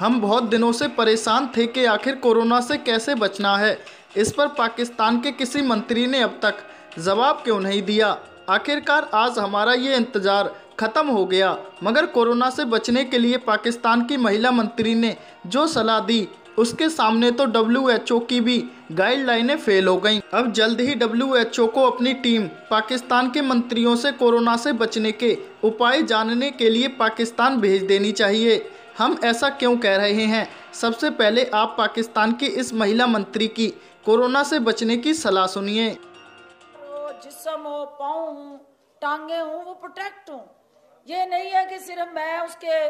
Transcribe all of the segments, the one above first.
हम बहुत दिनों से परेशान थे कि आखिर कोरोना से कैसे बचना है। इस पर पाकिस्तान के किसी मंत्री ने अब तक जवाब क्यों नहीं दिया? आखिरकार आज हमारा ये इंतज़ार ख़त्म हो गया। मगर कोरोना से बचने के लिए पाकिस्तान की महिला मंत्री ने जो सलाह दी, उसके सामने तो डब्ल्यू की भी गाइडलाइनें फेल हो गईं। अब जल्द ही डब्ल्यूएचओ को अपनी टीम पाकिस्तान के मंत्रियों से कोरोना से बचने के उपाय जानने के लिए पाकिस्तान भेज देनी चाहिए। हम ऐसा क्यों कह रहे हैं? सबसे पहले आप पाकिस्तान की इस महिला मंत्री की कोरोना से बचने की सलाह सुनिए। टांगे हूँ, वो प्रोटेक्ट हूँ। ये नहीं है कि सिर्फ़ मैं उसके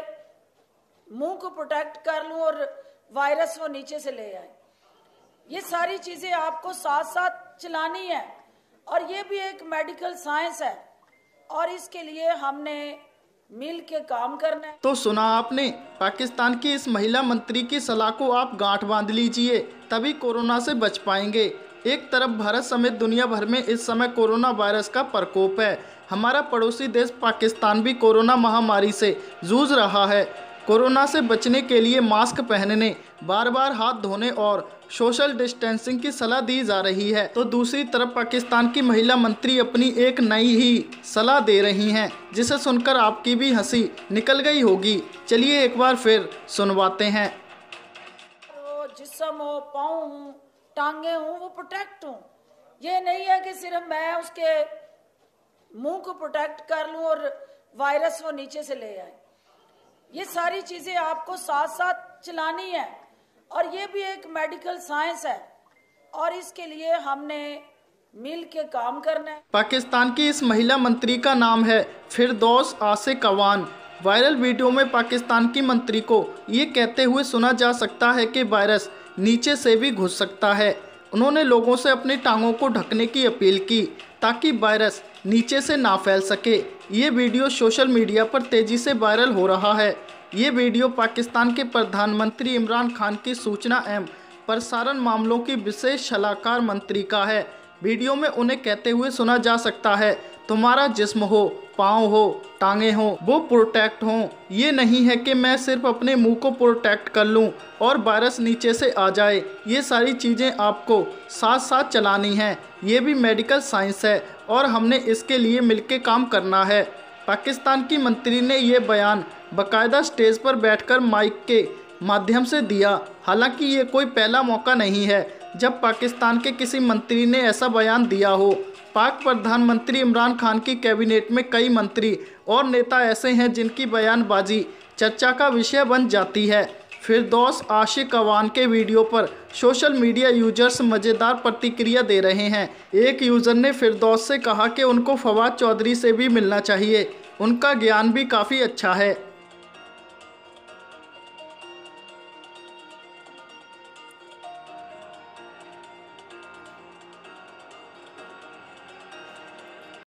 मुँह को प्रोटेक्ट कर लूँ और वायरस वो नीचे से ले आए। ये सारी चीज़ें आपको साथ साथ चलानी है। और ये भी एक मेडिकल साइंस है। और इसके लिए हमने मिल के काम करना। तो सुना आपने, पाकिस्तान की इस महिला मंत्री की सलाह को आप गांठ बाँध लीजिए, तभी कोरोना से बच पाएँगे। एक तरफ़ भारत समेत दुनिया भर में इस समय कोरोना वायरस का प्रकोप है। हमारा पड़ोसी देश पाकिस्तान भी कोरोना महामारी से जूझ रहा है। कोरोना से बचने के लिए मास्क पहनने बार बार हाथ धोने और सोशल डिस्टेंसिंग की सलाह दी जा रही है। तो दूसरी तरफ़ पाकिस्तान की महिला मंत्री अपनी एक नई ही सलाह दे रही हैं, जिसे सुनकर आपकी भी हँसी निकल गई होगी। चलिए एक बार फिर सुनवाते हैं। जिसम टांगे हूँ, वो प्रोटेक्ट हूँ। ये नहीं है कि सिर्फ़ मैं उसके मुँह को प्रोटेक्ट कर लूँ और वायरस वो नीचे से ले आए। ये सारी चीज़ें आपको साथ साथ चलानी है। और ये भी एक मेडिकल साइंस है। और इसके लिए हमने मिल के काम करना है। पाकिस्तान की इस महिला मंत्री का नाम है फिरदौस आसे कवान। वायरल वीडियो में पाकिस्तान की मंत्री को ये कहते हुए सुना जा सकता है कि वायरस नीचे से भी घुस सकता है। उन्होंने लोगों से अपनी टांगों को ढकने की अपील की। ताकि वायरस नीचे से ना फैल सके। ये वीडियो सोशल मीडिया पर तेज़ी से वायरल हो रहा है। ये वीडियो पाकिस्तान के प्रधानमंत्री इमरान खान की सूचना एवं प्रसारण मामलों की विशेष सलाहकार मंत्री का है। वीडियो में उन्हें कहते हुए सुना जा सकता है तुम्हारा जिस्म हो, पाँव हो, टांगे हो, वो प्रोटेक्ट हो। ये नहीं है कि मैं सिर्फ़ अपने मुँह को प्रोटेक्ट कर लूँ और वायरस नीचे से आ जाए। ये सारी चीज़ें आपको साथ साथ चलानी हैं। ये भी मेडिकल साइंस है और हमने इसके लिए मिलके काम करना है। पाकिस्तान की मंत्री ने ये बयान बाकायदा स्टेज पर बैठकर माइक के माध्यम से दिया। हालाँकि ये कोई पहला मौका नहीं है जब पाकिस्तान के किसी मंत्री ने ऐसा बयान दिया हो। पाक प्रधानमंत्री इमरान खान की कैबिनेट में कई मंत्री और नेता ऐसे हैं जिनकी बयानबाजी चर्चा का विषय बन जाती है। फिरदौस आशिक अवान के वीडियो पर सोशल मीडिया यूज़र्स मज़ेदार प्रतिक्रिया दे रहे हैं। एक यूज़र ने फिरदौस से कहा कि उनको फवाद चौधरी से भी मिलना चाहिए। उनका ज्ञान भी काफ़ी अच्छा है।